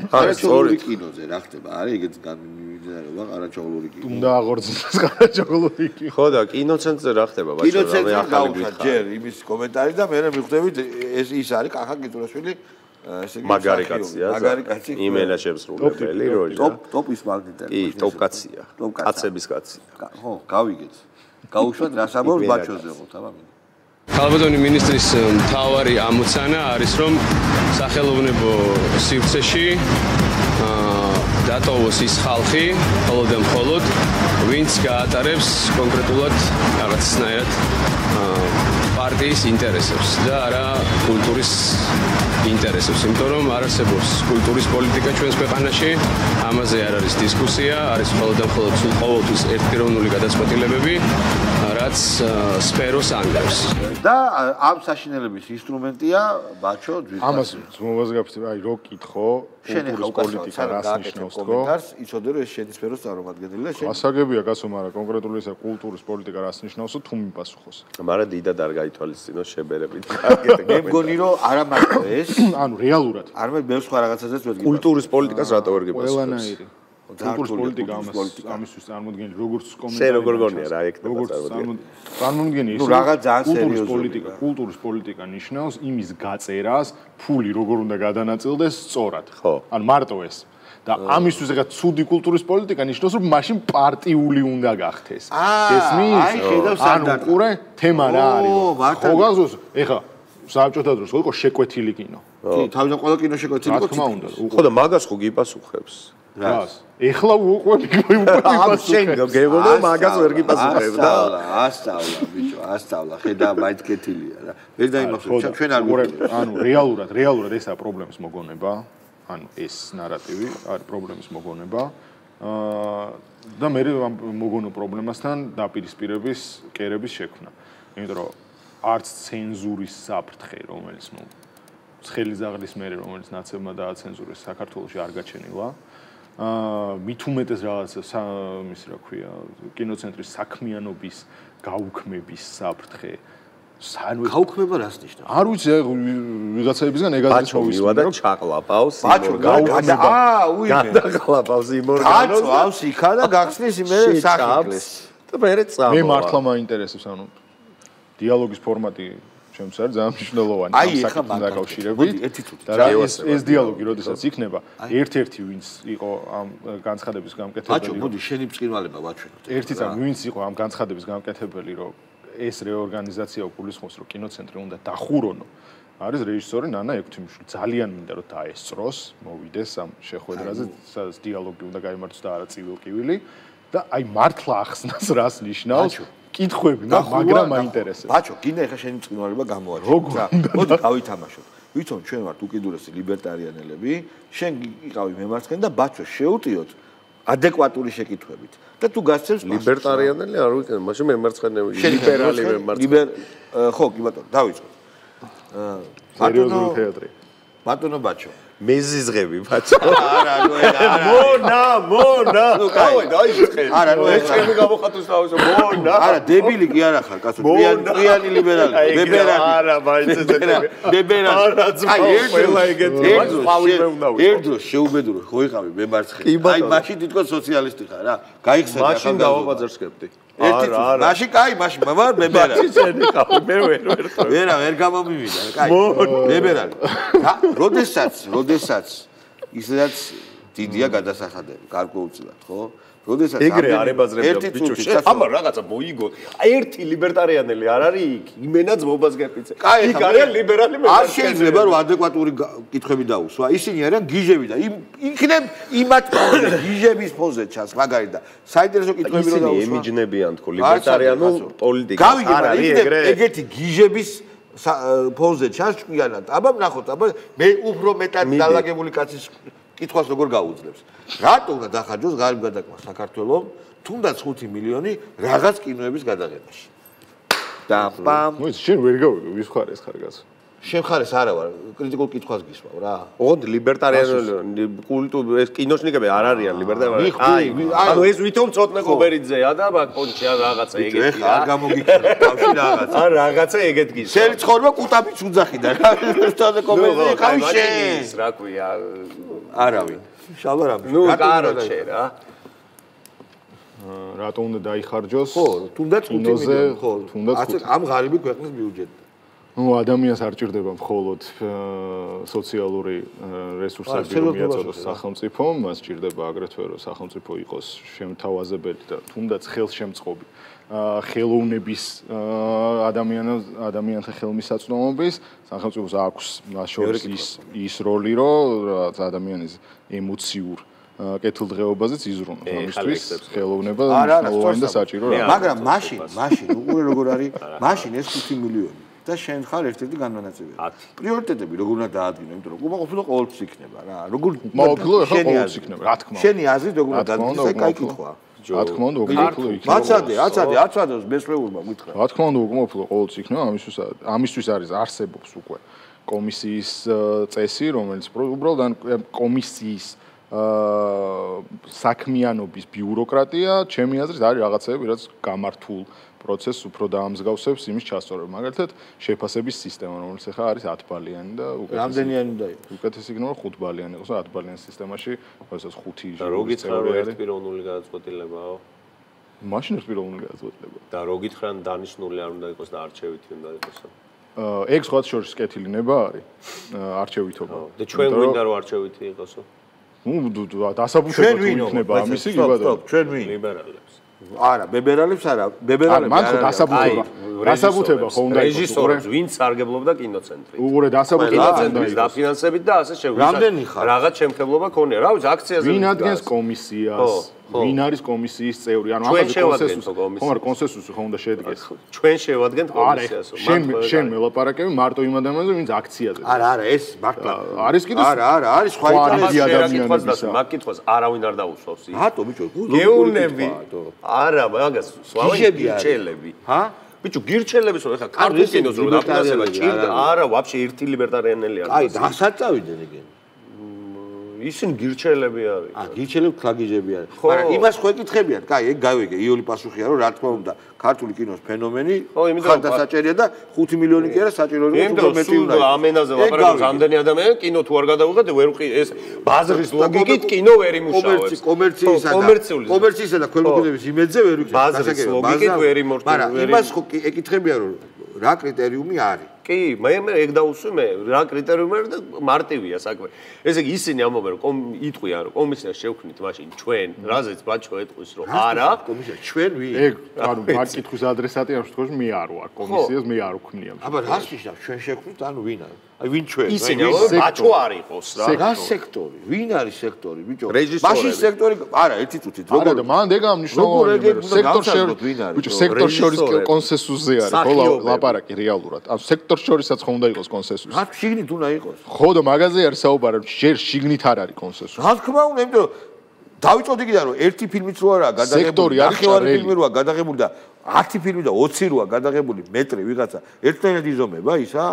არაჩოღლური კინოზე რა ხდება? არის ეგეც გამიმდინარეობა არაჩოღლური კინო. თუნდა აღორძინოს (laughs) არაჩოღლური კინო. ხო და კინოცენტრზე რა ხდება ბაჭო? კინოცენტრზე ახალი გიხარ. ჯერ იმის კომენტარი და მე მიხვდებით ეს ის არის კახა კიტურაშვილი მაგარი კაცია მაგარი კაცი იმენა შემსრულებელი როჟა ტოპ ტოპის მაგნიტელი კი ტოპ კაცია კაცების კაცია. ხო გავიგეთ. გაუშვათ რას ამბობ ბაჩოზე ხო თამა ხალბატონი მინისტრის მთავარი ამოცანა არის რომ სახელოვნებო სივრცეში აა დატოვოს ის ხალხი, მხოლოდ და მხოლოდ ვინც გაატარებს კონკრეტულად რაღაცნაირად პარტიის ინტერესებს და არა კულტურის ინტერესებს, იმიტომ რომ არ არსებობს კულტურის პოლიტიკა ჩვენს ქვეყანაში, ამაზე არ არის დისკუსია, არის მხოლოდ და მხოლოდ სულ ყოველთვის ერთპიროვნული გადაწყვეტილებები, რაც სფეროს ანგარს. და ამ საშინელების ინსტრუმენტია ბაჩო ძვირფასი. ამას ძმობას გაფრთხილებ, აი რო კითხო, კულტურის პოლიტიკა რას ნიშნავს თქო? კომენტარს იცოდე რომ ეს შენის სფეროს წარმომადგენელი და შენ გასაგებია კაცო, მაგრამ კონკრეტული ისა კულტურის პოლიტიკა რას ნიშნავსო თუ მიპასუხოს. მაგრამ დიდად არ გაითვალისწინო შებერებით. მე მგონი რომ არა მარტო ეს, (coughs) ანუ რეალურად. არამედ მე სხვა რაღაცაზეც ვერ გიგო. კულტურის პოლიტიკას რატო ვერ გიპასუხებს? ყველანაირი. კულტურის პოლიტიკა ამას ამისთვის წარმოქმნილი როგორც კომენტარი შენ როგორ გონია რა ექნება როგორც წარმოქმნილი? წარმოქმნილი ნუ რაღაც ძალიან კულტურის სერიოზული პოლიტიკა კულტურის პოლიტიკა ნიშნავს იმის გაწერას ფული როგორ უნდა გადანაწილდეს სწორად. ხო. ანუ მარტო ეს. და ამისთვის ეხა ცუდი კულტურის პოლიტიკა ნიშნავს რომ მაშინ პარტიული უნდა გახდეს. აა, გესმის? აი, ხედავ სად ანუ დარდა. ყურე თემა რა არის? ხო გასულს ეხა საბჭოთა დროს იყო შეკვეთილი კინო კი, თავიდან ყველა კინო შეკვეთილი რა იყო. თქმა უნდა ხო და მაგას ხო გიპასუხებს? რას ეხლა უყვები უკვე ამ შენ გეგონა მაგას ვერ გიპასუხებ და ასწავლა, ბიჭო, ასწავლა, ხედა მაინც კეთილია რა. ვერ დაიმახსოვრე, ჩვენ- არ გვიყვარს. ანუ რეალურად, რეალურად ესაა პრობლემის მოგონება, ანუ ეს ნარატივი არის პრობლემის მოგონება. აა და მე ამ მოგონო პრობლემასთან დაპირისპირების კერების შექმნა. იმიტომ რომ არც ცენზურის საფრთხე, რომელიც ნუ ცხელი ზაღლის მერე, რომელიც ნაცებმა დააცენზურეს საქართველოში არ გაჩენილა. აა მით უმეტეს რაღაცა სა- მის რა ქვია, კინოცენტრის საქმიანობის გაუქმების საფრთხე. სანუ გაუქმება რას ნიშნავს? არ ვიცი ეგაზეც ბაჩო მივა და ჩაყლაპავს ბაჩო, გაუქმება. აა, უიმე. გადაყლაპავს იმ ორგანოს კაცო,ავს იქა და გახსნის მე სახიკლეს. და მე წამოვა მე მართლა მაინტერესებს ანუ დიალოგის ფორმატი ჩემს არის ძალიან მნიშვნელოვანი ამ საკითხთან დაკავშირებით. და ეს ეს დიალოგი როდესაც იქნება ერთ-ერთი ვინც იყო ამ э, განცხადების გამკეთებელი რომ- მოდი შენი წკინვალება ვაჩვენოთ. ერთი წამი ვინც იყო ამ განცხადების გამკეთებელი რომ ეს რეორგანიზაცია უგულისხმობს რომ კინოცენტრი უნდა დახურონო არის რეჟისორი ნანა ექვთიმიშვილი ძალიან მინდა რომ დაესწროს მოვიდეს ამ შეხვედრაზე სადაც დიალოგი უნდა გამართოს და არა ცივილკივილი და აი მართლა ახსნას რას ნიშნავს კითხვები და მაგრამ მაინტერესებს ბაჩო, გინდა ეხა შენი წკინვალება გამოაჩინო. როგორ რა, მოდი გავითამაშოთ. ვიცომ ჩვენ ვართ უკიდურესი ლიბერტარიანელები, შენ იყავი მემარცხენე და ბაჩო შეუტიოთ ადეკვატური შეკითხვებით. და თუ გასცემს ლიბერტარიანელი არ ვიყენ, მაშინ მემარცხენე ლიბერალი მემარცხენე. ლიბერ ხო, კი ბატონო, დავიწყოთ. აა სერიოზული თეატრი ბატონო ბაჩო. მეზიზღები ბაჩო. (laughs) არა, ნუ (laughs) არა. მონა, მონა. ნუ კაი. აი, დაიწყე. არა, ნუ ეს ჩემი გამოხატვის თავისო მონა. არა, დებილი კი არა ხარ, კაცო, ტრიანი ტრიანი ლიბერალი, აი, ბებერალი. არა, მაინც ესეთი. ბებერალი. არა, ძმაო, ყველა ეგეთი. ერთ მას ყავი მე უნდა ვიყო. ერთ დროს შეუბედური ხო იყავი კი, ბატონო. აი, მაშინ თვითონ სოციალისტი ხარ რა. გაიხსენე მაშინ დავაბაძერსკებდი. ერთი თუ მაშინ კაი, მაშინ ვარ ბებერალი. შენი ყავი მე ვერ ვერ (laughs) ვერა, ვერ გამომივიდა, კაი. ბებერალი. რა, როდესაც, როდესაც ისედაც დიდია გადასახადები, გარკვეულწილად, ხო? როდესაც ეგრე არ ებაზრებია ბიჭო. ამარ რაღაცა მოიგო. ერთი ლიბერტარიანელი არ არის იქ. იმენაც კაი, იქ არის მე- ლიბერალი არ შეიძლება რომ ადეკვატური კითხვები დაუსვა. ისინი არიან გიჟები და იქნებ იმათ (coughs) გიჟების ფონზე ჩანს მაგარი და საინტერესო კითხვები რომ ისინი დაუსვა. ემიჯნებიან თქო ლიბერტარიანულ პოლიტიკას. არ არის ეგრე. ეგეთი გიჟების ფონზე ჩანს ჭკვიანად. აბა ნახოთ, აბა მე უფრო მეტად მიდი. დალაგებული კაცის კითხვას როგორ გაუძლებს. რატო უნდა დახარჯოს ღარიბ გადაკმა საქართველოს თუნდაც 5 მილიონი რაღაც კინოების გადაღებაში. და პამ მოიც შენ ვერ გავიგე ვის ხარ ეს ხარ კაცო შენ ხარ ეს არა ვარ კრიტიკულ კითხვას გისვავ რა. ოღონდ ლიბერტარიანული კულტურა ეს კინოშნიკები არ არიან ლიბერტარიანული. მი- აი, ანუ ეს ვითომ წოტნე კობერიძეა და ბაკონჩი ან რაღაცა ეგეთი ეხლა არ რა. გამოგიქცევა თავში რაღაცა. ან რაღაცა ეგეთ გის. შენ ცხოვრება კუტაბიც უძახიდა რა. სტადე კომენტი ხავი შენ. რა ქვია? არავინ. შალვარამი. ნუ კაროჩე რა. რატო უნდა დაიხარჯოს ხო, თუნდაც 5 კინოზე, მილიონი, ხო, თუნდაც ასე 5. ამ ღარიბი ქვეყნის ბიუჯეტი. ნუ ადამიანს არ ჭირდება მხოლოდ სოციალური რესურსები რომ მიაწოდოს სახელმწიფომ, მას ჭირდება აგრეთვე რომ სახელმწიფო იყოს შემთავაზებელი და თუნდაც ხელშემწყობი. ხელოვნების აა, ადამიანის ადამიანთა ხელმისაწვდომობის სახელმწიფოს აქვს მას შორის ის ის როლი რომ რაღაც ადამიანის ემოციურ კეთილდღეობაზეც იზრუნოს ამისთვის ხელოვნება მნიშვნელოვანი და საჭირო მე რა. არ- მაგრამ მაშინ, მაშინ უყურე როგორ არის? მაშინ ეს 5 მილიონი და შენ ხარ ერთ-ერთი განმანაწილებელი. პრიორიტეტები როგორ უნდა დაადგინო, იმიტომ რომ უკმაყოფილო ყოველთვის იქნება რა. როგორ ახლა შენი ყოველთვის იქნება, რა თქმა უნდა. შენი აზრით როგორ უნდა დაადგინო, აი კაი კითხვა. რა თქმა უნდა უკმაყოფილო იქნება მაცადე, აცადე, აცადოს მესვეულმა გითხრა. რა თქმა უნდა უკმაყოფილო ყოველთვის იქნება ამისთვის ამისთვის არის არსებობს უკვე კომისიის წესი რომელიც უბრალოდ ან კომისიის აა საქმიანობის ბიუროკრატია ჩემი აზრით არის რაღაცები რაც გამართულ პროცესს უფრო დაამსგავსებს იმის ჩასწორება. მაგალითად, შეფასების სისტემა, რომელიც ახლა არის 10 ბალიანი და უკეთესი. რამდენიანი უნდა იყოს? უკეთესი გნო 5 ბალიანი იყოს, 10 ბალიან სისტემაში, როდესაც 5 და როგიც ხარო ერთპიროვნული გადაწყვეტილებაო? მაშინ ერთპიროვნული გადაწყვეტილება. და როგით ხან დანიშნული არ უნდა იყოს და არჩევითი უნდა იყოსო. ეგ სხვათ შორის კეთილი ნება არის არჩევითობა. და ჩვენ გვინდა რომ არჩევითი იყოსო. ну დასაბუთებად იქნება ამისი კი ბატონო. ჩვენ ვინ? ლიბერალებს. არა, ბებერალებს არა, არა, ბებერალები მან ხო არა. დასაბუთება. დასაბუთება ხო უნდა იყოს. რეჟისორებს ვინ სარგებლობდა კინოცენტრი. უყურე დასაბუთება უნდა კინოცენტრის იყოს. დაფინანსებით და ასე შეგვიძლია. რამდენი ხარ? რაღაც შემხებლობა ქონია. რა ვიცი, აქციაზე ვინ ადგენს კომისიას? ხო. ვინ არის კომისიის წევრი? ანუ ამაზე კონსენსუსი. კომისიას. ხო, მაგრამ კონსენსუსი ხო უნდა შედგეს. ჩვენ შევადგენთ კომისიასო. შენ შენ მელაპარაკები მარტო იმ ადამიანზე, ვინც აქციაზე. არა, არა, ეს მართლა. არის კიდე არა, არა, არის სხვა ადამიანებისა. მაგ კითხვას არავინ არ დაუსვავს. ის. რატო ბიჭო? გეუნები. არა, მაგას არის. გირჩელები. ჰა? ბიჭო, გირჩელებს რომ ეხა ეს კინოს რომ დაფინანსება ჭირდა, არ არა, ვაფშე ერთი ლიბერტარიანელი არ აი, არის. დასაწავიდნენ იგი. ისინი გირჩელები არის. ა, გიჩელებ ქლაგიჟები არის. მაგრამ იმას ხო ეკითხებიან? კაი, ეგ გავიგე, იული პასუხია, რომ რა თქმა უნდა, ქართული კინოს ფენომენი ხარდასაჭერია და 5 მილიონი კი არა საჭირო რომ იმიტომ რომ სულ ამენაზე ლაპარაკობს ამდენი ადამიანი, კინო თუ არ გადავიღეთ, ვერ ვყი ეს ბაზრის ლოგიკით კინო ვერ იმუშავებს. კომერციისა და კომერციისა და ქველმოქმედების იმედზე ვერ ვიქნებ. ბაზრის ლოგიკით ვერ იმორთო- მაგრამ იმას იმ- ხო კი ეკითხებიან რომ რა კრიტერიუმი არის? კი, მე მე ეგ დაუსვი მე, რა კრიტერიუმი არის და მარტივია საქმე. ესე იგი ისინი ამბობენ რომ კომ- იტყვიან რომ კომისიას შევქმნით მაშინ ჩვენ, რაზეც ბაჩო ეტყვის რომ არა, კომისია ჩვენ ვინ? ეგ ანუ მაგ კითხვის ადრესატი ამ შემთხვევაში მე არ ვარ კომისიას მე არ ვქმნია აბა რას ნიშნავს ჩვენ შევქმნით ანუ ვინ არის? აი ვინ ჩვენ? ისინი სექტორი. ბაჩო არ იყოს რა. რა სექტორი? ვინ არის სექტორი, ბიჭო? მაშინ სექტორი არა, ერთი წუთით არა როგორ და მან ეგ როგორ ამნიშნავია ეგ უნდა სექტორ გავსაზრდოთ, ვინ არის? ბიჭო სექტორ შორის რეჟისორები. კონსენსუსზე არის ხო ლაპარაკი რეალურად ანუ სექტორ შორისაც ხო უნდა იყოს კონსენსუსი? რა შიგნით უნდა იყოს? ხო და მაგაზე არის საუბარი ჯერ შიგნით არ არის კონსენსუსი. რა თქმა უნდა, იმიტომ დავიწყოთ იქიდან რომ ერთი ფილმიც რო არაა გადაღებული, ნახევარი ფილმი როა გადაღებული და 10 ფილმი და 20 როა გადაღებული მეტრე ვიღაცა. ერთნაირად იზომება ისა?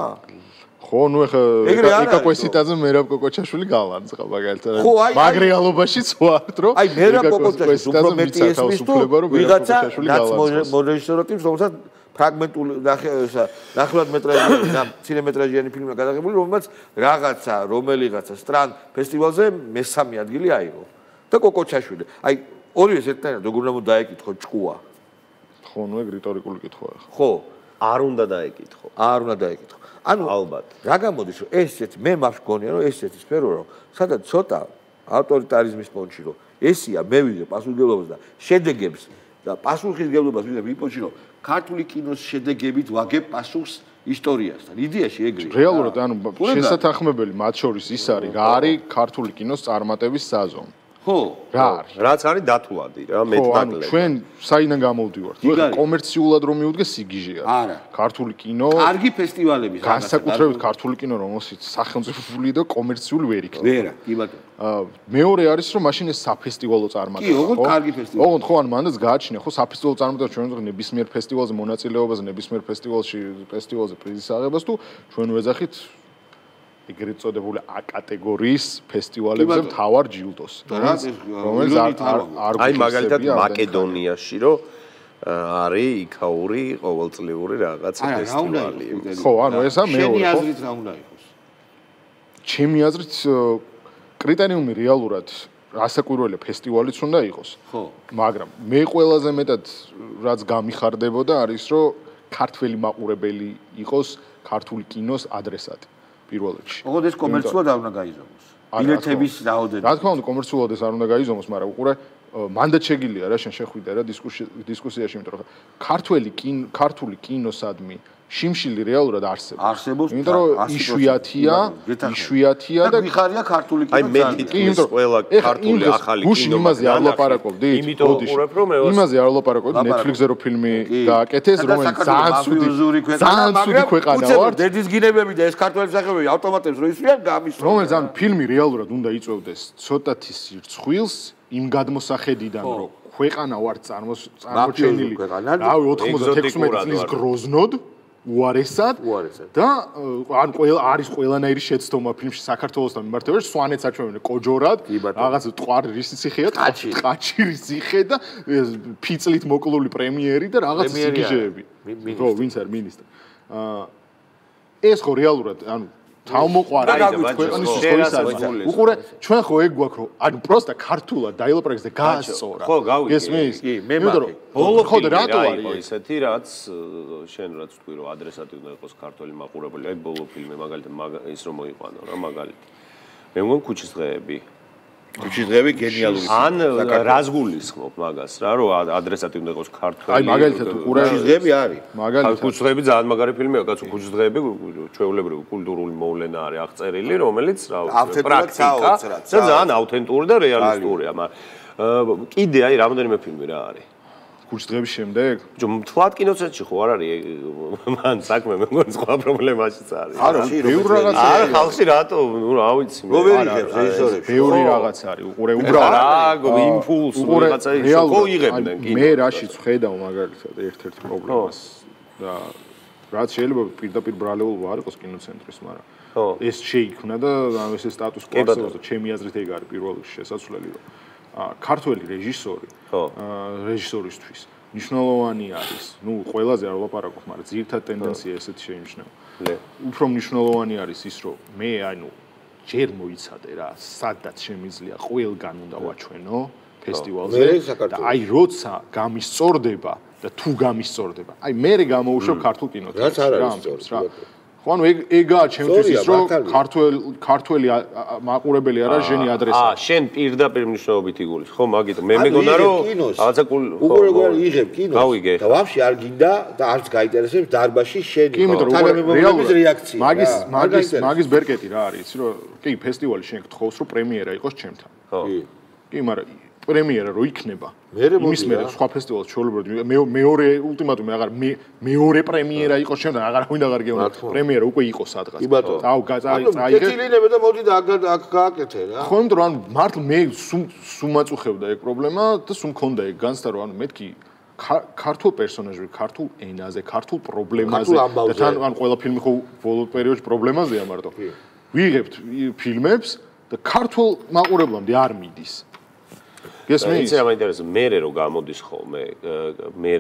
ხო ნუ ეხა არ ეკა არის, კვესიტაძე მერაბ კოკოჩაშვილი გალანძღა მაგალითად. მაგ რეალობაშიც ვართ რომ აი მერა ეკა კოკოჩაშვილს კვესიტაძე უფრო მეტი ესმის თუ მერაბ ვიღაცა კოკოჩაშვილი რაც მორეჟისორო ტიმს რომელსაც ფრაგმენტული ნახევარ მეტრაჟიანი (coughs) და ცინემეტრაჟიანი ფილმი გადაღებული რომელსაც რაღაცა რომელიღაცა სტრან ფესტივალზე მესამე ადგილი აიღო. და კოკოჩაშვილი აი ორივე ერთნაირად როგორ უნდა დაეკითხო ჭკუა? ხო ნუ ეგ რიტორიკული კითხვაა ხო. არ უნდა დაეკითხო. არ უნდა დაეკითხო. ანუ ალბათ. რა გამოდის რომ ეს ერთ მე მას გონია რომ ეს ერთი სფერო რომ სადაც ცოტა ავტორიტარიზმის პონჩი რომ ესია მე ვიღე პასუხისგებლობას და შედეგებს და პასუხისგებლობას ვიღებ იპონჩი რომ ქართული კინოს შედეგებით ვაგებ პასუხს ისტორიასთან იდეაში ეგრე რეალურად ანუ უნდა? შესაძახმებელი მათ შორის ის არის რა არის ქართული კინოს წარმატების საზომი ხო რა არის რაც არის დათვლადი რა, ხო ანუ მეტნაკლები. ჩვენ საიდან გამოვდივართ? ხო კომერციულად რომ მივდგე სიგიჟეა. არა. ქართული კინო კარგი ფესტივალების განსაკუთრებით ქართული კინო რომელსაც სახელმწიფოული და კომერციული ვერ იქნება. ვერა კი ბატონო აა მეორე არის რომ მაშინ ეს საფესტივალო წარმატება. კი, ოღონდ კარგი ფესტივალი. ოღონდ ხო ანუ მანდაც გააჩნია ხო საფესტივალო წარმატება ჩვენ ვეძახით ნებისმიერ ფესტივალზე მონაწილეობას, ნებისმიერ ფესტივალში ფესტივალზე პრიზის აღებას თუ ჩვენ ვეძახით ეგრეთ წოდებული A კატეგორიის ფესტივალებზე მთავარ ჯილდოს. რომელიც არ აი მაგალითად მაკედონიაში რო არის იქაური ყოველწლიური რაღაცა არა რა უნდა ფესტივალი. ხო, ანუ ესა მეორე, შენი ხო? აზრით რა უნდა იყოს ჩემი აზრით კრიტერიუმი რეალურად რასაკვირველია ფესტივალიც უნდა იყოს. ხო მაგრამ მე ყველაზე მეტად რაც გამიხარდებოდა არის რომ ქართველი მაყურებელი იყოს ქართული კინოს ადრესატი პირველ რიგში. ოღონდ ეს კომერციულად არ უნდა გაიზომოს. ბილეთების რა რაოდენობა თქმა უნდა. კომერციულად ეს არ უნდა გაიზომოს, მაგრამ უყურე ო, მანდაც შეგიძლია რა შენ შეხვიდე რა დისკუსიაში დისკუსიაში, იმიტომ რომ ქართველი კინ ქართული კინოსადმი შიმშილი რეალურად არსებობს. არსებობს, იმიტომ რომ 100%. იშვიათია, იშვიათია და გვიხარია ქართული აი კინო მე ძალიან. თვითონ რომ ყველა ქართული ახალი გუშინ კინო იმაზე არ მაგდანახე. ლაპარაკობდით. იმიტომ ბოდიში. უყურებ რომ მე იმაზე არ ლაპარაკობდით ლაპარაკობ. Netflix-ზე რო ფილმი გააკეთეს, რომელიც ძალიან ცუდი ძალიან ცუდი ქვეყანა ვარ. დედის გინებები და ეს ქართველი სახეობები ავტომატებს რო ისვიან გამისვა. რომელიც ან ფილმი რეალურად უნდა იწევდეს ცოტათი სირცხვილს იმ გადმოსახედიდან რომ ქვეყანა ვარ წარმოჩენილი რავი 96 ეგზოტიკურად წლის გროზნოდ უარესად და ან ყველა არის ყველანაირი შეცდომა ფილმში საქართველოსთან მიმართებაში სვანეთს აჩვენებენ კოჯორად რაღაც ტყარი რის ციხეა ტყაჩი. ტყაჩირის ციხე და ფიცლით მოკლული პრემიერი და რაღაც სიგიჟეები მინისტრი. რო ვინც არის მინისტრი. აა ეს ხო რეალურად ანუ თავმოყარა და ქვეყნის ისტორიის არის უყურე ჩვენ ხო ეგ გვაქვს რომ ანუ პროსტა ქართულად დაილაპარაკეს და გაასწორა. ხო, გავიგე. გესმის კი, მე მაქვს. ბოლო ხო და რატო რა არის ისეთი რაც შენ რაც თქვი რომ ადრესატი უნდა იყოს ქართული მაყურებელი აი ბოლო ფილმი მაგალითად მაგ- ის რომ მოიყვანო რა მაგალითად მე მგონი ქუჩის დღეები ქუჩის დღეები გენიალური. ან რას გულისხმობ მაგას რა რომ ა- ადრესატი უნდა იყოს ქართული აი, მაგალითად, ქუჩის დღეები არის. მაგალითად. ქუჩის დღეები ძალიან მაგარი ფილმია კაცო ქუჩის დღეები ჩვეულებრივი კულტურული მოვლენა არის აღწერილი რომელიც რა ვიცი პრაქტიკა და ძალიან ავთენტური და რეალისტურია მაგრამ კიდე აი რამოდენიმე ფილმი რა არის ქუჩის დღეების შემდეგ? ჯო მთლად კინოცენტრში ხო არ არის მან საქმე მე მგონი სხვა პრობლემაშიც არის. არა ხალხში, ბევრ რომელიც რაღაცა არა ხალხში რატო ნუ რა ვიცი მე. რო ვერ არა, იღებს არა, რეჟისორებში. ბევრი რაღაც არის უყურე რა უბრალოდ იმპულს უყურე რაღაცა ხო იღებდნენ კინო მე რაშიც ხედავ მაგალითად ერთ-ერთ პრობლემას და რაც შეიძლება პირდაპირ ბრალეულობა არ იყოს კინოცენტრის, მაგრამ ხო. ეს შეიქმნა და ეს სტატუს კი, კვო და ჩემი აზრით ეგ არის პირველ რიგში შესაძლებელი რომ ქართველი რეჟისორი ხო. რეჟისორისთვის მნიშვნელოვანი არის. ნუ ყველაზე არ ვლაპარაკობ, მაგრამ ძირითად ტენდენცია ესეთი შეიმჩნევა. ლე. უფრო მნიშვნელოვანი არის ის, რომ მე ანუ ჯერ მოიცადე რა, სადაც შემიძლია ყველგან უნდა ვაჩვენო ფესტივალზე. და აი როცა გამისწორდება და თუ გამისწორდება, აი მე გამოუშვებ ქართულ კინოთეატრს. რაც არ არის ამ სწორი, დროს რა. ხო ანუ ეგ ეგაა ჩემთვის ის რომ ქართველ ქართველი მაყურებელი არა ჟენი ადრესა. აა შენ პირდაპირ მნიშვნელობით იგულის ხო მაგით მე ანუ მეგონა იღებ რომ კინოს. რაღაცა უყურე გარ იღებ კინოს და ვაფშე არ გინდა და არც გაინტერესებს დარბაში შენი რეალურად რეაქცია მაგის მაგის მაგის ბერკეტი რა არის, იცი რომ კი ფესტივალი შენ გთხოვს რომ პრემიერა იყოს ჩემთან. ხო კი. კი, მაგრამ პრემიერა რო იქნება. მერე იმის მოდი მერე რა. სხვა ფესტივალს ჩვეულებრივად მე- მეორე ულტიმატუმი აღარ მე მეორე პრემიერა იყოს ჩემთან, აღარ ვინ აღარ გეუბნა. უნდა. პრემიერა უკვე იყოს სადღაც. კი, ბატონო. აუ, წაიღე. კეთილინები და მოდი და აქ გააკეთე რა ხო, იმიტომ რომ ანუ მართლა მე სულ სულ მაწუხებდა ეგ პრობლემა და სულ მქონდა ეგ განცდა რომ ანუ მეთქი ქა- ქართულ პერსონაჟები, ქართულ ენაზე, ქართულ პრობლემაზე და თან ან ყველა ფილმი ხო ბოლო პერიოდში პრობლემაზეა მარტო. ვიღებთ ფილმებს და ქართულ მაყურებლამდე არ მიდის. გესმის? იცი რა მაინტერესებს მე რო გამოდის ხოლმე მე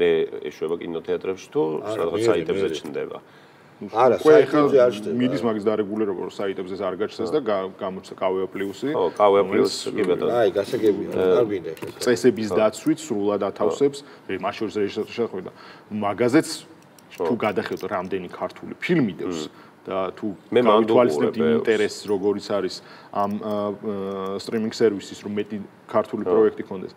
ეშვება კინოთეატრებში თუ სადღაც მერე, საიტებზე მერე. ჩნდება? არა საიტებზე არ ჩნდება. მიდის მაგის დარეგულირება რომ საიტებზე არ გაჩნდეს და გა- გამოჩნდა კავეა პლუსი. ხო კავეა პლუს კი ბატონო. აი გასაგებია არ გინდა ეხლა წესების დაცვით სრულად ათავსებს მას შორის რეჟისორი შეხვდა მაგაზეც თუ გადახევთ რამდენი ქართული ფილმი დევს თუ მე მანდ გავითვალისწინებთ იმ უყურებ, ინტერესს როგორიც არის ამ სტრიმინგ სერვისის რომ მეტი ქართული პროექტი ქონდეს.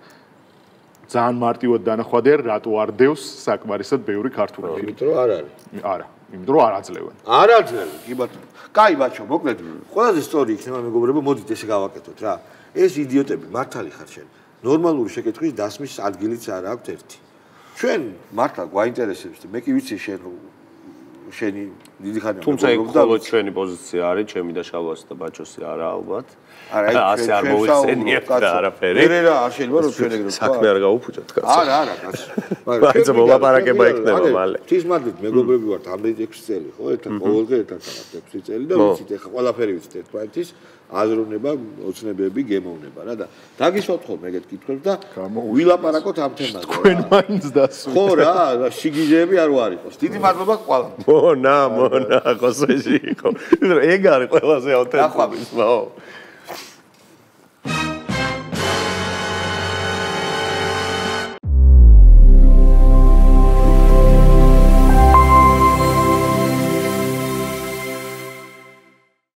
ძალიან მარტივად დანახვადე რატო არ დევს საკმარისად ბევრი ქართული ფილმი იმიტომ რომ არ არის. არა იმიტომ რომ არ აძლევენ. არ აძლევი კი ბატონო. კაი ბაჩო მოკლედ. ყველაზე სწორი იქნება მეგობრებო მოდით ესე გავაკეთოთ რა. ეს იდიოტები მართალი ხარ შენ. ნორმალური შეკითხვის დასმის ადგილიც არ აქვს ერთი. ჩვენ მართლა გვაინტერესებს მე კი ვიცი შენ შენი დიდი ხანია თუმცა ეგ ხოლო ჩვენი პოზიცია არის ჩემი და შალვასი და ბაჩოსი არა ალბათ. არა აი ასე არ მოვიხსენიებთ და არაფერი. მე რა არ შეიძლება რომ ჩვენ ეგრე (laughs) საქმე არ გაუფუჭოთ კაცო. არა არა კაცო. (laughs) მაინც მოლაპარაკება იქნება, მალე. თის მადლით მეგობრები ვართ ამდენი 6 წელი ხო ერთად ყოველდღე ერთად ვართ 6 წელი და ვიცით ეხა ყველაფერი ვიცით ერთმანეთის აზროვნება, ოცნებები, გემოვნება რა და დაგისვათ ხოლმე ეგეთ კითხვებს და ვილაპარაკოთ ამ თემაზე. თქვენ მაინც დასულ ხო რა, შიგიჟეები არ ვარიყოს. დიდი მადლობა ყველამ. მონა მონა ხოსეში იყო ეგ არის ყველაზე ავთენტური ხო